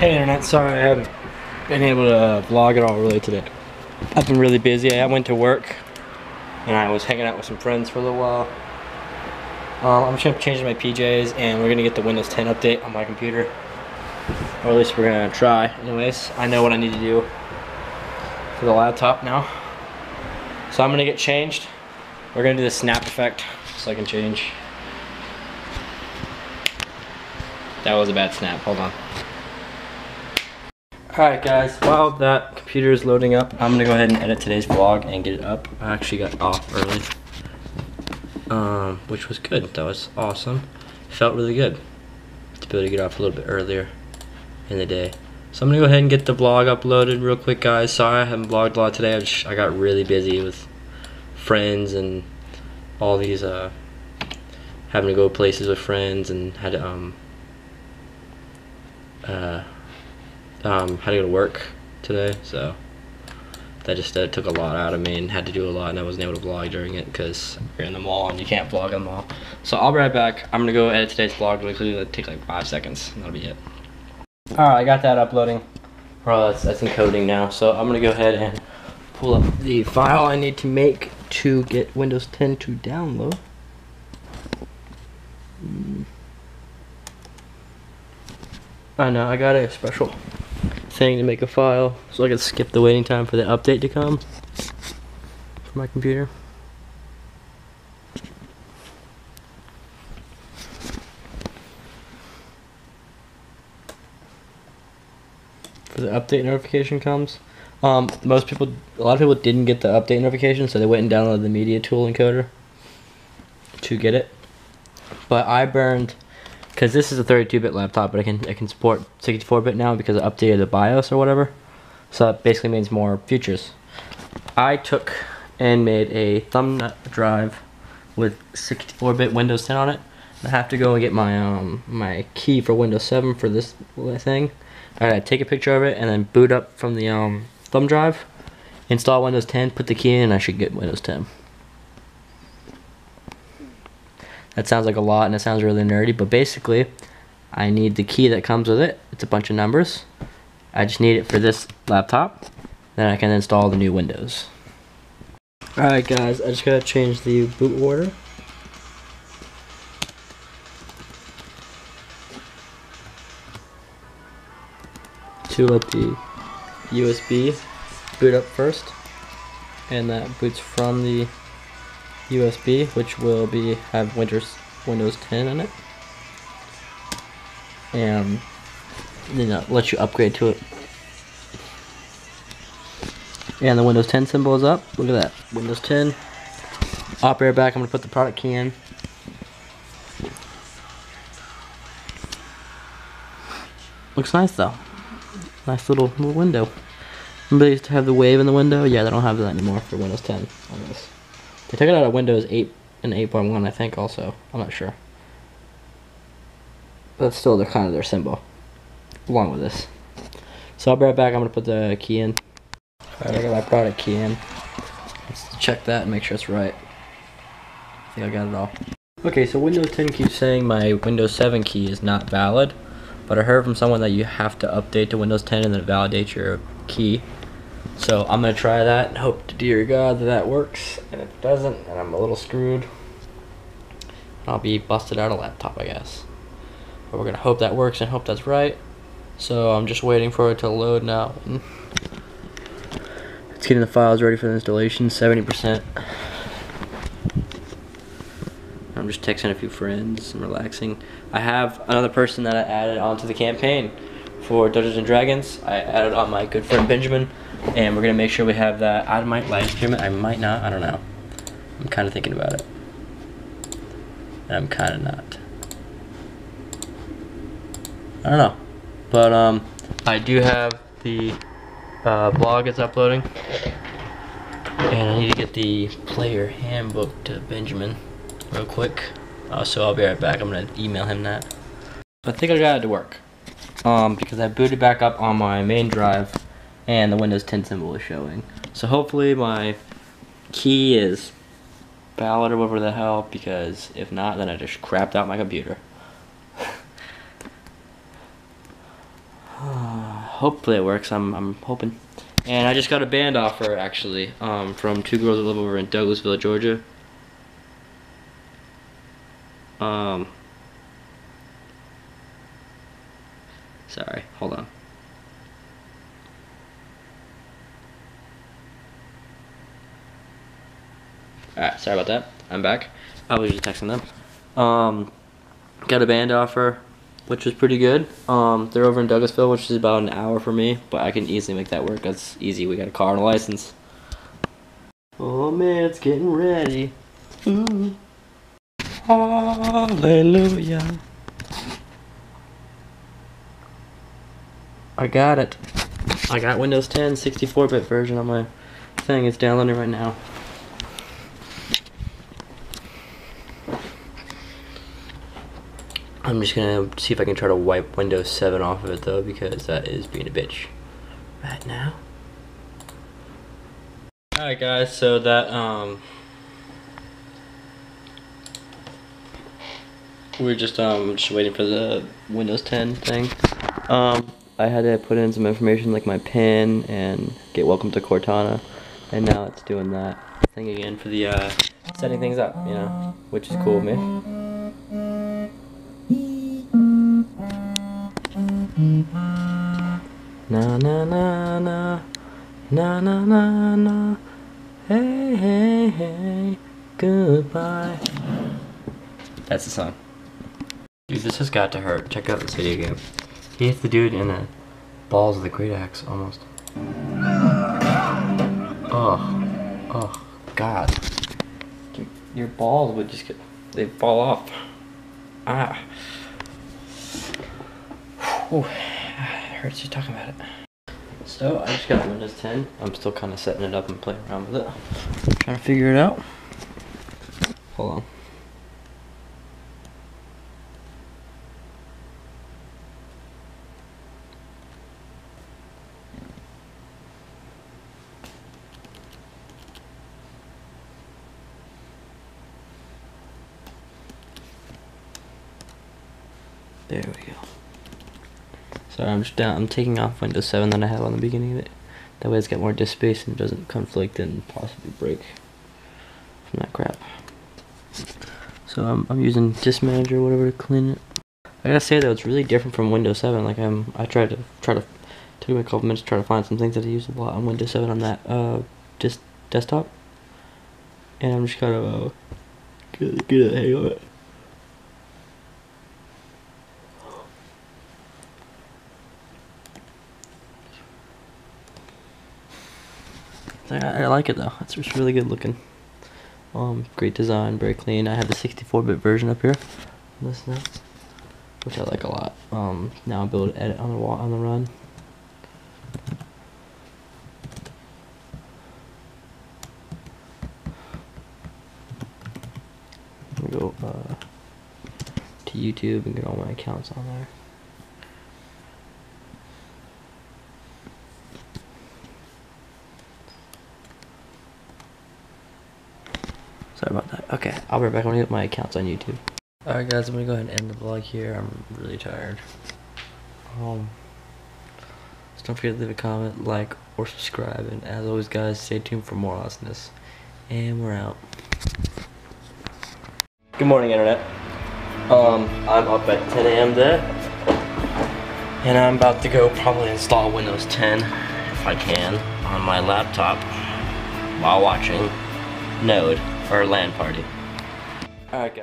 Hey internet, sorry I haven't been able to vlog at all really today. I've been really busy. I went to work and I was hanging out with some friends for a little while. Um, I'm just gonna change my PJs and we're gonna get the Windows 10 update on my computer. Or at least we're gonna try. Anyways, I know what I need to do for the laptop now. So I'm gonna get changed. We're gonna do the snap effect so I can change. That was a bad snap, hold on. Alright guys, while that computer is loading up, I'm gonna go ahead and edit today's vlog and get it up. I actually got off early. Um, which was good, that was awesome. Felt really good to be able to get off a little bit earlier in the day. So I'm gonna go ahead and get the vlog uploaded real quick guys. Sorry I haven't vlogged a lot today, I, just, I got really busy with friends and all these, uh, having to go places with friends and had to, um, uh, um, had to go to work today, so that just uh, took a lot out of me and had to do a lot, and I wasn't able to vlog during it because you're in the mall and you can't vlog in the mall. So I'll be right back. I'm gonna go edit today's vlog. It'll take like five seconds. That'll be it. All right, I got that uploading. Oh, that's that's encoding now. So I'm gonna go ahead and pull up the file I need to make to get Windows 10 to download. Hmm. I know, I got a special thing to make a file so I can skip the waiting time for the update to come for my computer. For the update notification comes. Um, most people, a lot of people didn't get the update notification, so they went and downloaded the Media Tool encoder to get it. But I burned because this is a 32-bit laptop, but I can I can support 64-bit now because I updated the BIOS or whatever. So that basically means more features. I took and made a thumb drive with 64-bit Windows 10 on it. I have to go and get my um my key for Windows 7 for this thing. I gotta take a picture of it and then boot up from the um thumb drive, install Windows 10, put the key in, and I should get Windows 10. That sounds like a lot and it sounds really nerdy, but basically, I need the key that comes with it. It's a bunch of numbers. I just need it for this laptop. Then I can install the new Windows. Alright guys, I just gotta change the boot order. To let the USB boot up first. And that boots from the USB, which will be have Windows Windows 10 in it, and then it lets you upgrade to it. And the Windows 10 symbol is up. Look at that, Windows 10. Operator back. I'm gonna put the product key in. Looks nice though. Nice little little window. Remember they used to have the wave in the window? Yeah, they don't have that anymore for Windows 10 on this. They took it out of Windows 8 and 8.1, I think, also. I'm not sure. But still, they're kind of their symbol. Along with this. So I'll be right back. I'm going to put the key in. Alright, I got my product key in. Let's check that and make sure it's right. I think I got it all. Okay, so Windows 10 keeps saying my Windows 7 key is not valid. But I heard from someone that you have to update to Windows 10 and then validate your key. So I'm gonna try that and hope to dear God that that works. And if it doesn't, and I'm a little screwed, I'll be busted out a laptop, I guess. But we're gonna hope that works and hope that's right. So I'm just waiting for it to load now. Mm. It's getting the files ready for the installation, 70%. I'm just texting a few friends and relaxing. I have another person that I added onto the campaign for Dungeons and Dragons. I added on my good friend Benjamin and we're gonna make sure we have that. I might live stream it, I might not, I don't know. I'm kind of thinking about it. And I'm kind of not. I don't know. But um, I do have the uh, blog is uploading. And I need to get the player handbook to Benjamin real quick. Uh, so I'll be right back. I'm gonna email him that. I think I got it to work. Um, because I booted back up on my main drive and the Windows 10 symbol is showing. So hopefully my key is valid or whatever the hell, because if not, then I just crapped out my computer. hopefully it works. I'm I'm hoping. And I just got a band offer actually um, from two girls that live over in Douglasville, Georgia. Um, sorry, hold on. Alright, sorry about that. I'm back. I was just texting them. Um, got a band offer, which was pretty good. Um, they're over in Douglasville, which is about an hour for me, but I can easily make that work. That's easy. We got a car and a license. Oh man, it's getting ready. Ooh. Hallelujah. I got it. I got Windows 10 64-bit version on my thing. It's downloading right now. I'm just gonna see if I can try to wipe Windows 7 off of it though because that is being a bitch right now. Alright guys, so that um we're just um just waiting for the Windows 10 thing. Um I had to put in some information like my PIN and get welcome to Cortana and now it's doing that thing again for the uh setting things up, you know, which is cool with me. Na na na na na na na na Hey hey hey Goodbye That's the song. Dude, this has got to hurt. Check out this video game. He hits the dude in the balls of the great axe almost. Oh. Oh god. Your balls would just get they fall off. Ah. Ooh, it hurts just talking about it. So I just got Windows 10. I'm still kind of setting it up and playing around with it. Trying to figure it out. Hold on. There we go. So I'm just down, I'm taking off Windows 7 that I have on the beginning of it. That way it's got more disk space and doesn't conflict and possibly break from that crap. So I'm, I'm using Disk Manager or whatever to clean it. I gotta say though, it's really different from Windows 7. Like I'm, I tried to try to took me a couple minutes to try to find some things that I use a lot on Windows 7 on that uh, just desktop, and I'm just kind of uh, get, get a hang of it. I, I like it though. It's just really good looking. Um, great design, very clean. I have the 64-bit version up here. This now, which I like a lot. Um, now able to edit on the on the run. go uh, to YouTube and get all my accounts on there. Sorry about that. Okay, I'll be right back. I'm gonna get my accounts on YouTube. Alright guys, I'm gonna go ahead and end the vlog here. I'm really tired. Um, so don't forget to leave a comment, like, or subscribe. And as always guys, stay tuned for more awesomeness. And we're out. Good morning internet. Um, I'm up at 10 a.m. there. And I'm about to go probably install Windows 10, if I can, on my laptop while watching Node or LAN party. Alright guys.